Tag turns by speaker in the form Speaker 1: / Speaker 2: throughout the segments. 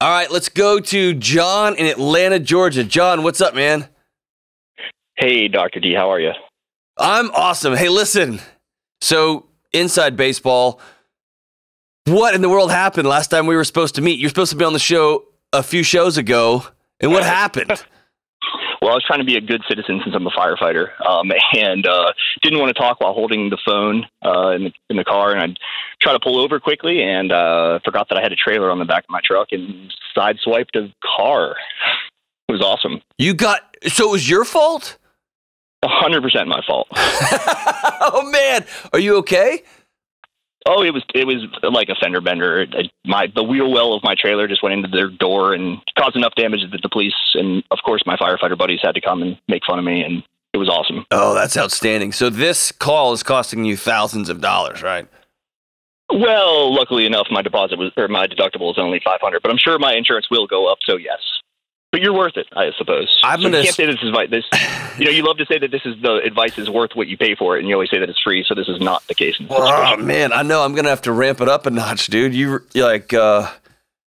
Speaker 1: All right, let's go to John in Atlanta, Georgia. John, what's up, man?
Speaker 2: Hey, Dr. D, how are you?
Speaker 1: I'm awesome. Hey, listen. So, inside baseball, what in the world happened last time we were supposed to meet? You're supposed to be on the show a few shows ago, and what happened?
Speaker 2: Well, I was trying to be a good citizen since I'm a firefighter, um, and uh, didn't want to talk while holding the phone uh, in, the, in the car. And I tried to pull over quickly, and uh, forgot that I had a trailer on the back of my truck, and sideswiped a car. It was awesome.
Speaker 1: You got so it was your fault?
Speaker 2: hundred percent my fault.
Speaker 1: oh man, are you okay?
Speaker 2: Oh, it was it was like a fender bender. My the wheel well of my trailer just went into their door and caused enough damage that the police and of course my firefighter buddies had to come and make fun of me, and it was awesome.
Speaker 1: Oh, that's outstanding. So this call is costing you thousands of dollars, right?
Speaker 2: Well, luckily enough, my deposit was or my deductible is only five hundred, but I'm sure my insurance will go up. So yes. But you're worth it, I suppose.
Speaker 1: I'm
Speaker 2: so
Speaker 1: gonna
Speaker 2: you can't
Speaker 1: s-
Speaker 2: say this is. This, you know, you love to say that this is the advice is worth what you pay for it, and you always say that it's free. So this is not the case. In
Speaker 1: Oh man, I know I'm gonna have to ramp it up a notch, dude. You you're like, uh,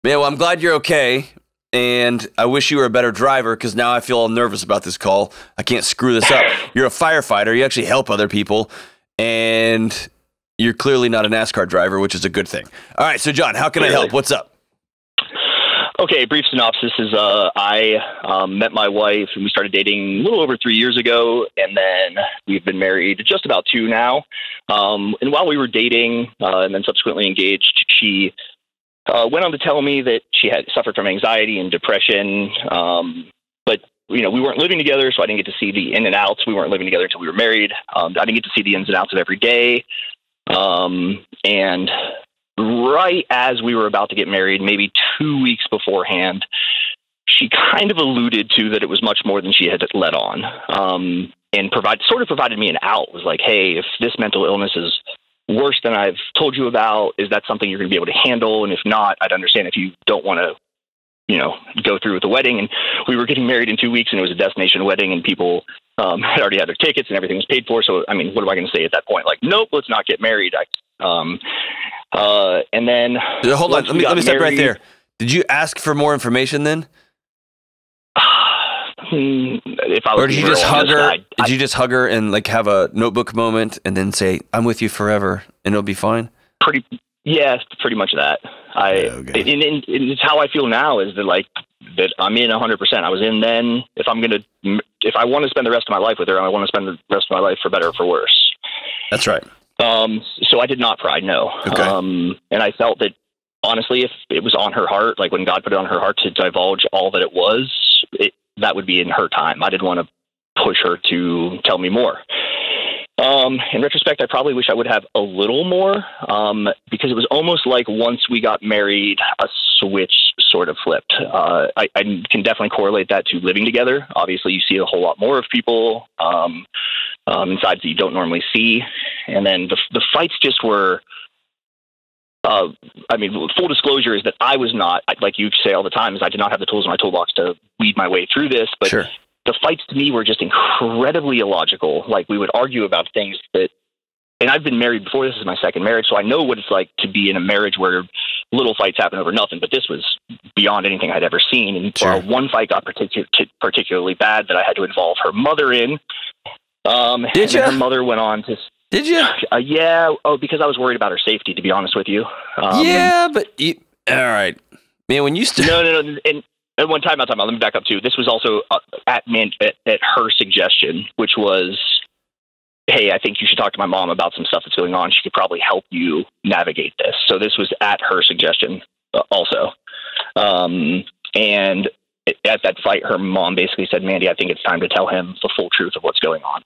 Speaker 1: man. Well, I'm glad you're okay, and I wish you were a better driver because now I feel all nervous about this call. I can't screw this up. You're a firefighter. You actually help other people, and you're clearly not a NASCAR driver, which is a good thing. All right, so John, how can I help? What's up?
Speaker 2: Okay, brief synopsis is uh, I um, met my wife and we started dating a little over three years ago, and then we've been married just about two now. Um, and while we were dating uh, and then subsequently engaged, she uh, went on to tell me that she had suffered from anxiety and depression. Um, but you know, we weren't living together, so I didn't get to see the in and outs. We weren't living together until we were married. Um, I didn't get to see the ins and outs of every day. Um, and right as we were about to get married, maybe two weeks beforehand, she kind of alluded to that it was much more than she had let on, um, and provide sort of provided me an out. Was like, hey, if this mental illness is worse than I've told you about, is that something you're going to be able to handle? And if not, I'd understand if you don't want to. You know, go through with the wedding, and we were getting married in two weeks, and it was a destination wedding, and people um, had already had their tickets, and everything was paid for. So, I mean, what am I going to say at that point? Like, nope, let's not get married. I, um, uh, and then
Speaker 1: Hold on, let me let me stop right there. Did you ask for more information then,
Speaker 2: Hmm, if I was
Speaker 1: or did you just hug her?
Speaker 2: I-
Speaker 1: Did you just hug her and like have a notebook moment and then say, "I'm with you forever," and it'll be fine?
Speaker 2: pretty yeah pretty much that. I
Speaker 1: okay.
Speaker 2: and, and, and it's how i feel now is that like that i'm in 100% i was in then. If i'm gonna if i want to spend the rest of my life with her i want to spend the rest of my life for better or for worse.
Speaker 1: That's right.
Speaker 2: um so i did not cry no.
Speaker 1: Okay.
Speaker 2: um and i felt that honestly if it was on her heart like when god put it on her heart to divulge all that it was it that would be in her time. I didn't want to push her to tell me more um, in retrospect, I probably wish I would have a little more um, because it was almost like once we got married, a switch sort of flipped. Uh, I, I can definitely correlate that to living together. Obviously, you see a whole lot more of people um, um, in sides that you don't normally see, and then the the fights just were. Uh, I mean, full disclosure is that I was not, like you say all the time, is I did not have the tools in my toolbox to weed my way through this. But
Speaker 1: sure.
Speaker 2: The fights to me were just incredibly illogical. Like we would argue about things that, and I've been married before. This is my second marriage, so I know what it's like to be in a marriage where little fights happen over nothing. But this was beyond anything I'd ever seen. And
Speaker 1: Sure.
Speaker 2: uh, one fight got particu- particularly bad that I had to involve her mother in. Um,
Speaker 1: Did
Speaker 2: and then her mother went on to,
Speaker 1: Did you?
Speaker 2: uh, yeah, oh, because I was worried about her safety. To be honest with you, um,
Speaker 1: yeah, but you, all right, man. When you st-
Speaker 2: No, no, no. And, and one time, out time. Let me back up too. This was also uh, at man at, at her suggestion, which was, "Hey, I think you should talk to my mom about some stuff that's going on. She could probably help you navigate this." So this was at her suggestion, uh, also. Um, and at that fight, her mom basically said, "Mandy, I think it's time to tell him the full truth of what's going on."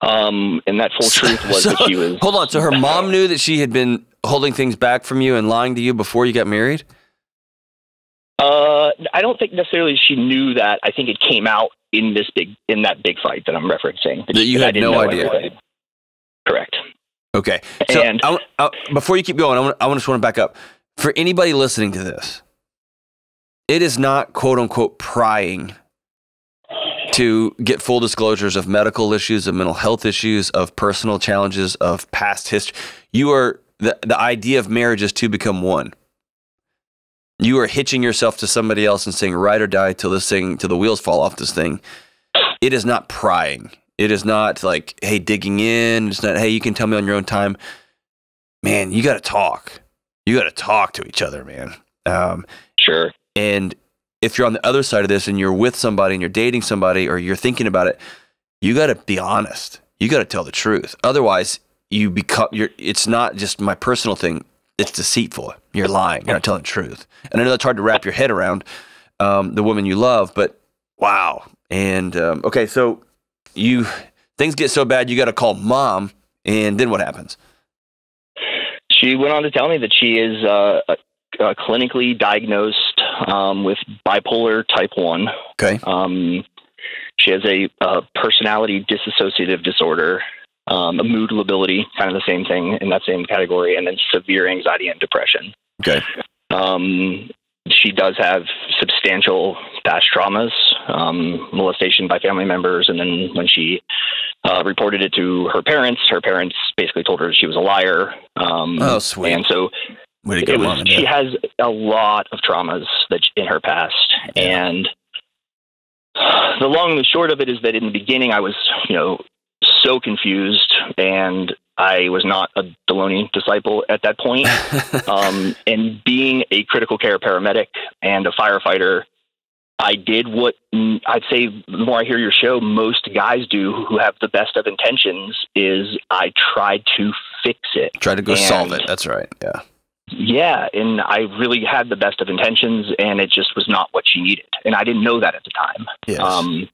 Speaker 2: Um, and that full truth was
Speaker 1: So-
Speaker 2: that she was.
Speaker 1: hold on. So her mom knew that she had been holding things back from you and lying to you before you got married.
Speaker 2: Uh, I don't think necessarily she knew that. I think it came out in this big in that big fight that I'm referencing.
Speaker 1: That you had no idea.
Speaker 2: Correct.
Speaker 1: Okay. So
Speaker 2: And-
Speaker 1: I, I, before you keep going, I, want, I just want to back up. For anybody listening to this, it is not quote unquote prying to get full disclosures of medical issues, of mental health issues, of personal challenges, of past history. You are the, the idea of marriage is to become one. You are hitching yourself to somebody else and saying ride or die till this thing, till the wheels fall off this thing. It is not prying. It is not like, hey, digging in. It's not, hey, you can tell me on your own time. Man, you got to talk. You got to talk to each other, man. Um,
Speaker 2: Sure.
Speaker 1: and if you're on the other side of this and you're with somebody and you're dating somebody or you're thinking about it, you got to be honest. You got to tell the truth. Otherwise, you become you're it's not just my personal thing. It's deceitful. You're lying. You're not telling the truth. And I know that's hard to wrap your head around um, the woman you love, but wow. And um, okay, so you things get so bad you got to call mom and then what happens?
Speaker 2: She went on to tell me that she is uh, uh, clinically diagnosed um, with bipolar type 1.
Speaker 1: Okay.
Speaker 2: Um, she has a, uh personality dissociative disorder, um, a mood lability, kind of the same thing in that same category, and then severe anxiety and depression.
Speaker 1: Okay.
Speaker 2: Um, she does have substantial past traumas, um, molestation by family members, and then when she uh, reported it to her parents, her parents basically told her she was a liar. Um,
Speaker 1: Oh, sweet.
Speaker 2: And so
Speaker 1: Way to go,
Speaker 2: was, she has a lot of traumas that in her past,
Speaker 1: Yeah.
Speaker 2: and the long and the short of it is that in the beginning I was, you know, so confused, and I was not a Delony disciple at that point. um, and being a critical care paramedic and a firefighter, I did what I'd say. The more I hear your show, most guys do who have the best of intentions. Is I tried to fix it.
Speaker 1: Try to go solve it. That's right. Yeah.
Speaker 2: Yeah, and I really had the best of intentions, and it just was not what she needed, and I didn't know that at the time.
Speaker 1: Yes.
Speaker 2: Um,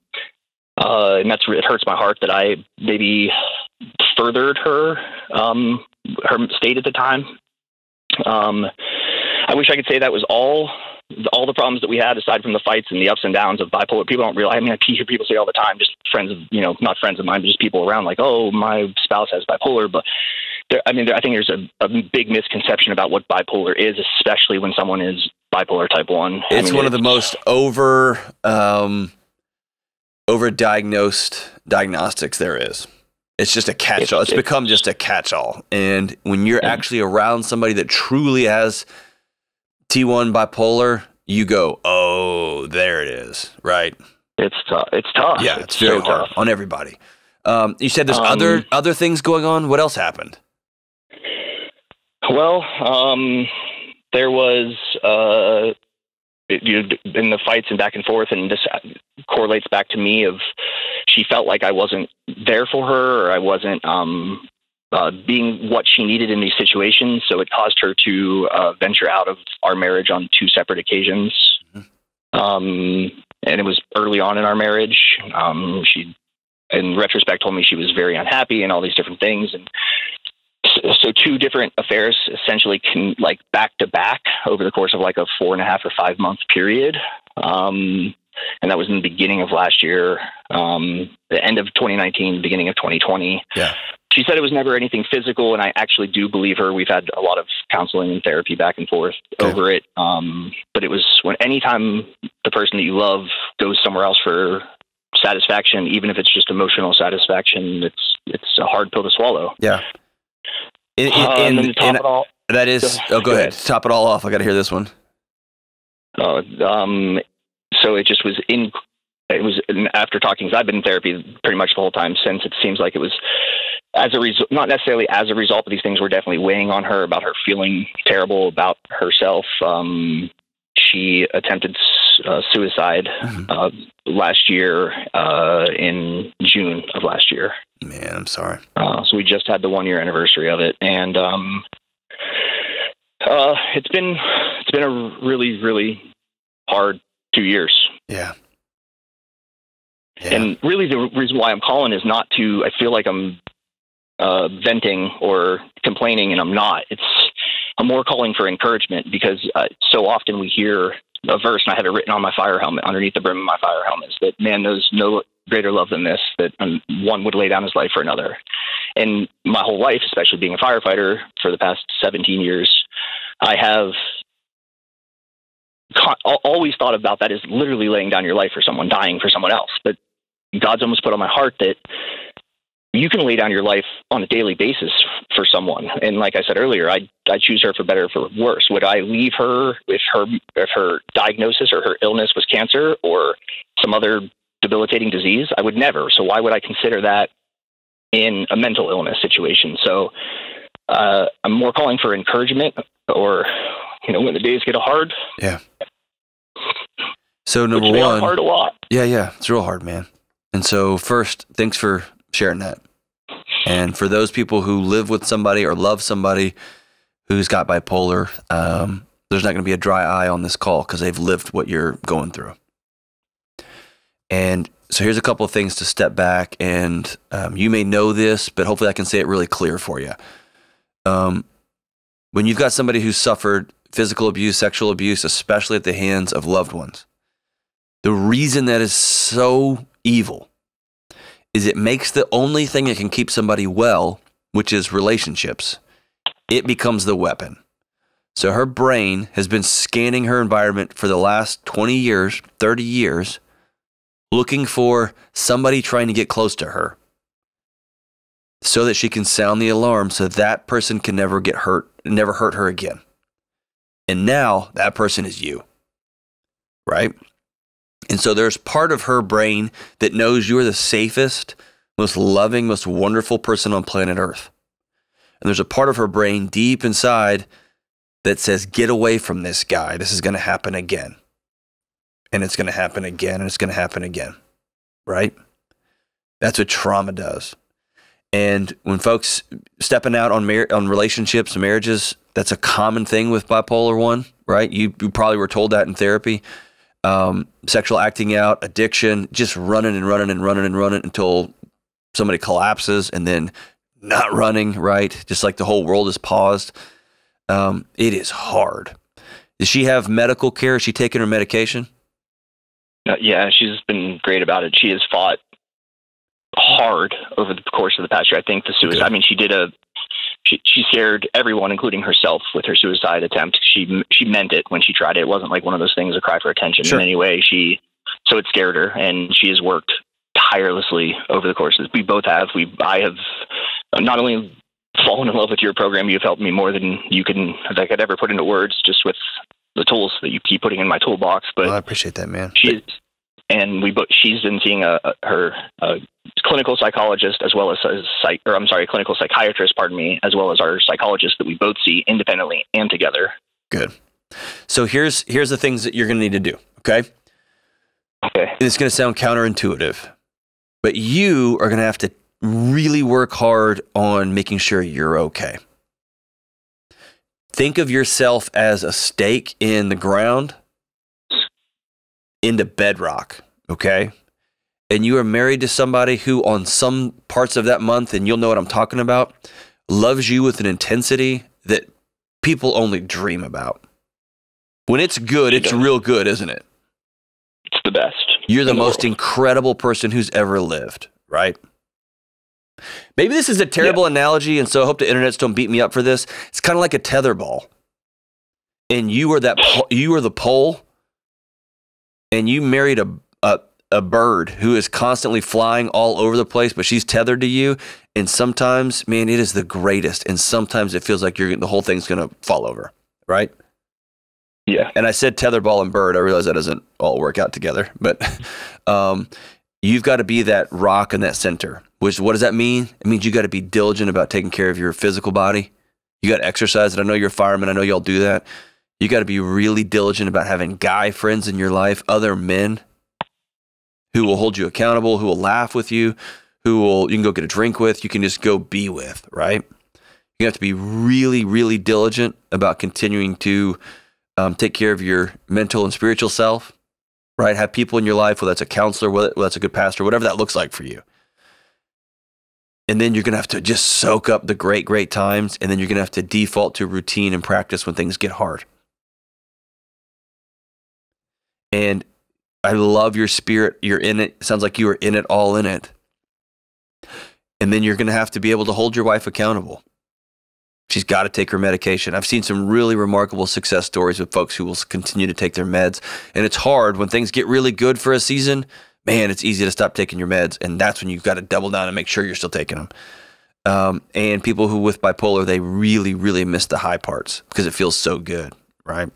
Speaker 2: uh, and that's it hurts my heart that I maybe furthered her um, her state at the time. Um, I wish I could say that was all all the problems that we had aside from the fights and the ups and downs of bipolar. People don't realize. I mean, I hear people say all the time, just friends of you know, not friends of mine, but just people around, like, oh, my spouse has bipolar, but. There, I mean, there, I think there's a, a big misconception about what bipolar is, especially when someone is bipolar type one. I
Speaker 1: It's
Speaker 2: mean,
Speaker 1: one of the most over um, over diagnosed diagnostics there is. It's just a catch all. It's,
Speaker 2: It's-
Speaker 1: become just a catch all. And when you're
Speaker 2: Yeah.
Speaker 1: actually around somebody that truly has T1 bipolar, you go, "Oh, there it is." Right?
Speaker 2: It's tough. It's tough.
Speaker 1: Yeah, it's, very
Speaker 2: so
Speaker 1: hard
Speaker 2: tough.
Speaker 1: on everybody. Um, you said there's
Speaker 2: Um,
Speaker 1: other other things going on. What else happened?
Speaker 2: Well, um, there was uh, you know, in the fights and back and forth, and this correlates back to me of she felt like I wasn't there for her, or I wasn't um, uh, being what she needed in these situations. So it caused her to uh, venture out of our marriage on two separate occasions. Um, and it was early on in our marriage. Um, she, in retrospect, told me she was very unhappy and all these different things, and so two different affairs essentially can like back to back over the course of like a four and a half or five month period um, and that was in the beginning of last year um, the end of 2019 beginning of 2020
Speaker 1: Yeah.
Speaker 2: she said it was never anything physical and i actually do believe her we've had a lot of counseling and therapy back and forth
Speaker 1: Okay.
Speaker 2: over it um, but it was when anytime the person that you love goes somewhere else for satisfaction even if it's just emotional satisfaction it's it's a hard pill to swallow
Speaker 1: Yeah. In, in,
Speaker 2: uh,
Speaker 1: in- in-
Speaker 2: all,
Speaker 1: that is.
Speaker 2: Go-
Speaker 1: Oh, go
Speaker 2: go
Speaker 1: ahead.
Speaker 2: ahead.
Speaker 1: Top it all off. I got to hear this one.
Speaker 2: uh, um, so it just was in. It was after talking. Cause I've been in therapy pretty much the whole time since. It seems like it was as a result, not necessarily as a result, but these things were definitely weighing on her about her feeling terrible about herself. Um, she attempted uh, suicide
Speaker 1: Mhm.
Speaker 2: uh, last year uh, in June of last year.
Speaker 1: Man, I'm sorry.
Speaker 2: Uh, so we just had the one year anniversary of it, and um, uh, it's been it's been a really really hard two years.
Speaker 1: Yeah. Yeah.
Speaker 2: And really, the reason why I'm calling is not to. I feel like I'm uh, venting or complaining, and I'm not. It's I'm more calling for encouragement because uh, so often we hear a verse, and I have it written on my fire helmet, underneath the brim of my fire helmet, is that man knows no greater love than this, that um, one would lay down his life for another. And my whole life, especially being a firefighter for the past 17 years, I have always thought about that as literally laying down your life for someone, dying for someone else. But God's almost put on my heart that you can lay down your life on a daily basis for someone. And like I said earlier, I I choose her for better or for worse. Would I leave her if her if her diagnosis or her illness was cancer or some other debilitating disease? I would never. So why would I consider that in a mental illness situation? So uh, I'm more calling for encouragement or you know when the days get hard.
Speaker 1: Yeah. So number
Speaker 2: which they are
Speaker 1: one,
Speaker 2: hard a lot.
Speaker 1: yeah, yeah, it's real hard, man. And so first, thanks for sharing that. And for those people who live with somebody or love somebody who's got bipolar, um, there's not going to be a dry eye on this call because they've lived what you're going through. And so here's a couple of things to step back, and um, you may know this, but hopefully I can say it really clear for you. Um, when you've got somebody who's suffered physical abuse, sexual abuse, especially at the hands of loved ones, the reason that is so evil is it makes the only thing that can keep somebody well, which is relationships, it becomes the weapon. So her brain has been scanning her environment for the last 20 years, 30 years, looking for somebody trying to get close to her so that she can sound the alarm so that person can never get hurt, never hurt her again. And now that person is you. Right? And so there's part of her brain that knows you're the safest, most loving, most wonderful person on planet Earth. And there's a part of her brain deep inside that says, get away from this guy. This is going to happen again. And it's going to happen again. And it's going to happen again. Right? That's what trauma does. And when folks stepping out on mar- on relationships, marriages, that's a common thing with bipolar one, right? You, you probably were told that in therapy um, sexual acting out, addiction, just running and running and running and running until somebody collapses and then not running, right? Just like the whole world is paused. Um, it is hard. Does she have medical care? Is she taking her medication?
Speaker 2: Uh, yeah, she's been great about it. She has fought hard over the course of the past year. I think the suicide.
Speaker 1: Good.
Speaker 2: I mean, she did a. She she scared everyone, including herself, with her suicide attempt. She she meant it when she tried it. It wasn't like one of those things, a cry for attention
Speaker 1: Sure.
Speaker 2: in any way. She so it scared her, and she has worked tirelessly over the course. of We both have. We I have not only fallen in love with your program. You've helped me more than you can that I could ever put into words, just with the tools that you keep putting in my toolbox. But
Speaker 1: Well, I appreciate that, man.
Speaker 2: she is, and we bo- she's been seeing a, a her a clinical psychologist as well as a psych or I'm sorry, a clinical psychiatrist, pardon me, as well as our psychologist that we both see independently and together.
Speaker 1: Good. So here's here's the things that you're going to need to do. Okay.
Speaker 2: Okay.
Speaker 1: And it's going to sound counterintuitive, but you are going to have to really work hard on making sure you're okay. Think of yourself as a stake in the ground into bedrock, okay? And you are married to somebody who, on some parts of that month, and you'll know what I'm talking about, loves you with an intensity that people only dream about. When it's good, it's real good, isn't it?
Speaker 2: It's the best.
Speaker 1: You're the
Speaker 2: in
Speaker 1: most
Speaker 2: world.
Speaker 1: incredible person who's ever lived, right? Maybe this is a terrible analogy, and so I hope the internets don't beat me up for this. It's kind of like a tether ball, and you are that you are the pole, and you married a, a a bird who is constantly flying all over the place, but she's tethered to you. And sometimes, man, it is the greatest, and sometimes it feels like you're the whole thing's gonna fall over, right?
Speaker 2: Yeah.
Speaker 1: and I said tetherball and bird. I realize that doesn't all work out together, but um, you've got to be that rock in that center. Which what does that mean? It means you got to be diligent about taking care of your physical body. You got to exercise. And I know you're a fireman. I know y'all do that. You got to be really diligent about having guy friends in your life, other men who will hold you accountable, who will laugh with you, who will you can go get a drink with, you can just go be with, right? You have to be really, really diligent about continuing to um, take care of your mental and spiritual self, right? Have people in your life, whether that's a counselor, whether that's a good pastor, whatever that looks like for you. And then you're going to have to just soak up the great, great times. And then you're going to have to default to routine and practice when things get hard. And I love your spirit. You're in it. Sounds like you are in it, all in it. And then you're going to have to be able to hold your wife accountable. She's got to take her medication. I've seen some really remarkable success stories with folks who will continue to take their meds. And it's hard when things get really good for a season. man, it's easy to stop taking your meds, and that's when you've got to double down and make sure you're still taking them. Um, and people who with bipolar, they really, really miss the high parts because it feels so good, right?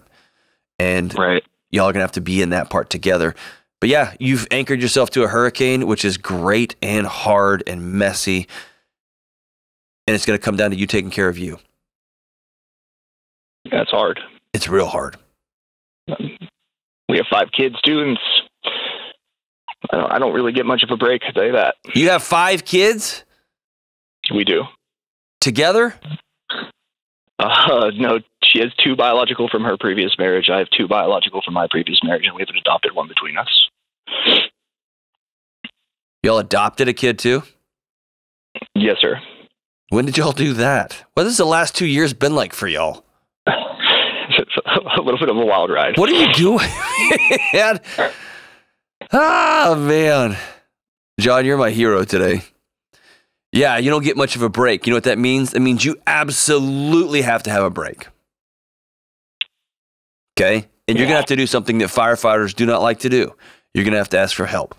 Speaker 1: And
Speaker 2: Right.
Speaker 1: Y'all are gonna have to be in that part together. But yeah, you've anchored yourself to a hurricane, which is great and hard and messy. And it's gonna come down to you taking care of you.
Speaker 2: That's hard.
Speaker 1: It's real hard.
Speaker 2: We have five kids and I don't, I don't really get much of a break. I tell you that.
Speaker 1: You have five kids
Speaker 2: We do.
Speaker 1: together?
Speaker 2: Uh, no, she has two biological from her previous marriage. I have two biological from my previous marriage, and we have an adopted one between us.
Speaker 1: Y'all adopted a kid too?
Speaker 2: Yes, sir.
Speaker 1: When did y'all do that? What has the last two years been like for y'all?
Speaker 2: It's a little bit of a wild ride.
Speaker 1: What are you doing? man? Ah, man. John, you're my hero today. Yeah, you don't get much of a break. You know what that means? It means you absolutely have to have a break. Okay? And you're going to have to do something that firefighters do not like to do. You're going to have to ask for help.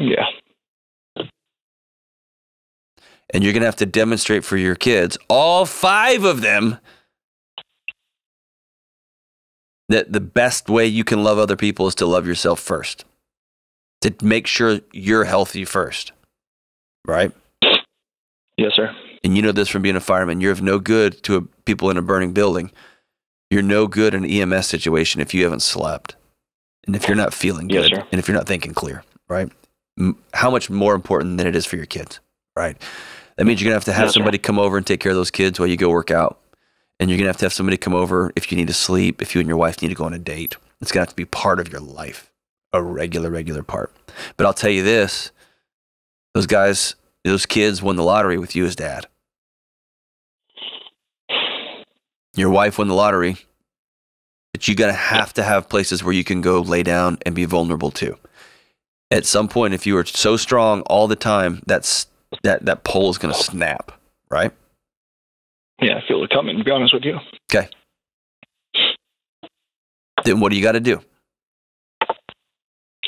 Speaker 2: Yeah.
Speaker 1: And you're going to have to demonstrate for your kids, all five of them, that the best way you can love other people is to love yourself first. To make sure you're healthy first. Right?
Speaker 2: Yes, sir.
Speaker 1: And you know this from being a fireman. You're of no good to a, people in a burning building. You're no good in an EMS situation if you haven't slept. And if you're not feeling good.
Speaker 2: sir.
Speaker 1: and if you're not thinking clear, right? How much more important than it is for your kids, right? That means you're going to have to have
Speaker 2: Yes, sir.
Speaker 1: somebody come over and take care of those kids while you go work out. And you're going to have to have somebody come over if you need to sleep, if you and your wife need to go on a date. It's going to have to be part of your life, a regular, regular part. But I'll tell you this those guys, those kids won the lottery with you as dad. Your wife won the lottery, but you're going to have to have places where you can go lay down and be vulnerable too. At some point, if you are so strong all the time, that's that that pole is going to snap, right?
Speaker 2: Yeah, I feel it coming. To be honest with you. Okay.
Speaker 1: Then what do you got to do?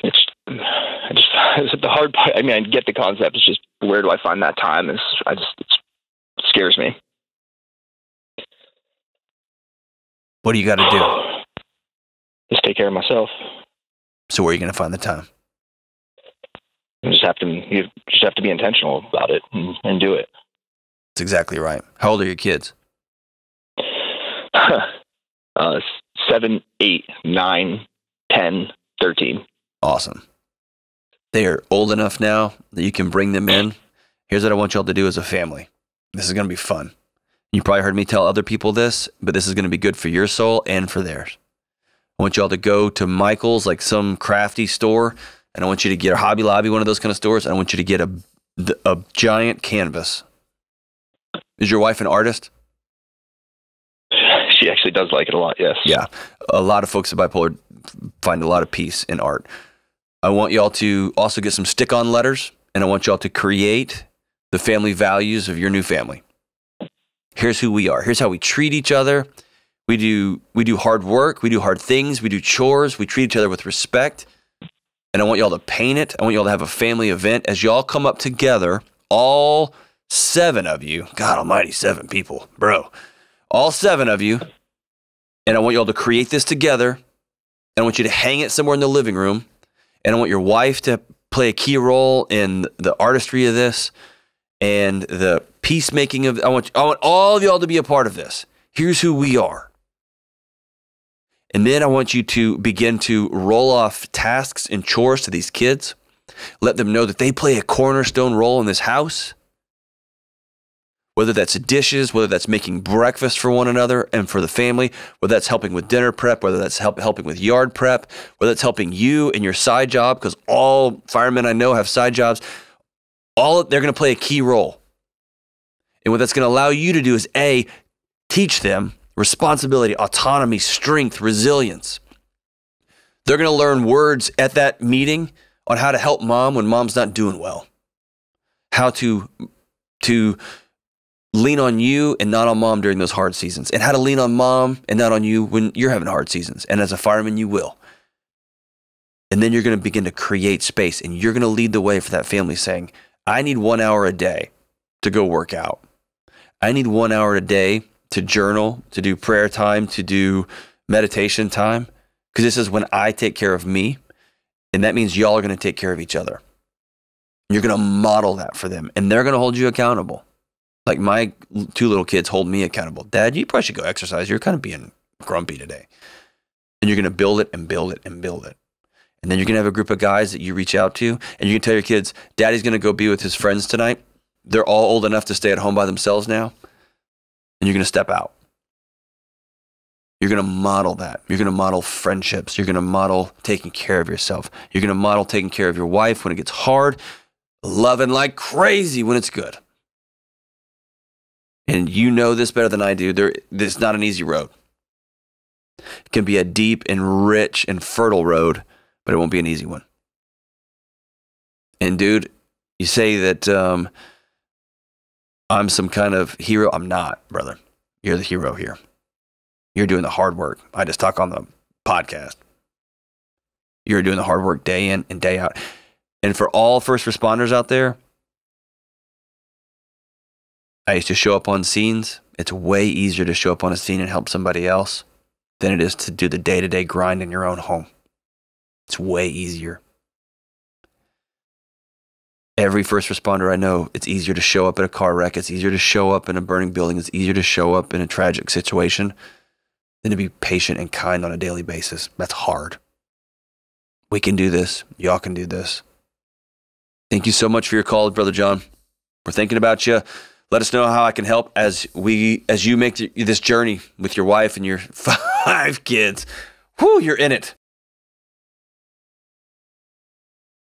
Speaker 2: It's I just it's the hard part. I mean, I get the concept. It's just where do I find that time? Is I just it's, it scares me.
Speaker 1: What do you got to do?
Speaker 2: Just take care of myself.
Speaker 1: So where are you going to find the time?
Speaker 2: You just have to you just have to be intentional about it and, and do it.
Speaker 1: That's exactly right. How old are your kids?
Speaker 2: uh, seven, eight, nine, ten, thirteen.
Speaker 1: Awesome. They are old enough now that you can bring them in. Here's what I want y'all to do as a family. This is going to be fun. You probably heard me tell other people this, but this is going to be good for your soul and for theirs. I want y'all to go to Michael's, like some crafty store, and I want you to get a Hobby Lobby, one of those kind of stores, and I want you to get a, a giant canvas. Is your wife an artist?
Speaker 2: She actually does like it a lot. Yes.
Speaker 1: Yeah. A lot of folks at bipolar find a lot of peace in art. I want y'all to also get some stick on letters and I want y'all to create the family values of your new family. Here's who we are. Here's how we treat each other. We do we do hard work, we do hard things, we do chores, we treat each other with respect. And I want y'all to paint it. I want y'all to have a family event as y'all come up together, all seven of you. God almighty, seven people, bro. All seven of you and I want y'all to create this together. And I want you to hang it somewhere in the living room. And I want your wife to play a key role in the artistry of this and the peacemaking of. I want I want all of y'all to be a part of this. Here's who we are. And then I want you to begin to roll off tasks and chores to these kids. Let them know that they play a cornerstone role in this house whether that's dishes, whether that's making breakfast for one another and for the family, whether that's helping with dinner prep, whether that's help, helping with yard prep, whether that's helping you in your side job, because all firemen I know have side jobs. All they're going to play a key role. And what that's going to allow you to do is A, teach them responsibility, autonomy, strength, resilience. They're going to learn words at that meeting on how to help mom when mom's not doing well. How to to lean on you and not on mom during those hard seasons, and how to lean on mom and not on you when you're having hard seasons. And as a fireman, you will. And then you're going to begin to create space and you're going to lead the way for that family saying, I need one hour a day to go work out. I need one hour a day to journal, to do prayer time, to do meditation time. Because this is when I take care of me. And that means y'all are going to take care of each other. You're going to model that for them and they're going to hold you accountable. Like my two little kids hold me accountable. Dad, you probably should go exercise. You're kind of being grumpy today. And you're going to build it and build it and build it. And then you're going to have a group of guys that you reach out to and you can tell your kids, Daddy's going to go be with his friends tonight. They're all old enough to stay at home by themselves now. And you're going to step out. You're going to model that. You're going to model friendships. You're going to model taking care of yourself. You're going to model taking care of your wife when it gets hard, loving like crazy when it's good. And you know this better than I do. There, is not an easy road. It can be a deep and rich and fertile road, but it won't be an easy one. And dude, you say that um, I'm some kind of hero. I'm not, brother. You're the hero here. You're doing the hard work. I just talk on the podcast. You're doing the hard work day in and day out. And for all first responders out there, I used to show up on scenes. It's way easier to show up on a scene and help somebody else than it is to do the day to day grind in your own home. It's way easier. Every first responder I know, it's easier to show up at a car wreck. It's easier to show up in a burning building. It's easier to show up in a tragic situation than to be patient and kind on a daily basis. That's hard. We can do this. Y'all can do this. Thank you so much for your call, Brother John. We're thinking about you. Let us know how I can help as we as you make this journey with your wife and your five kids. Whew, you're in it.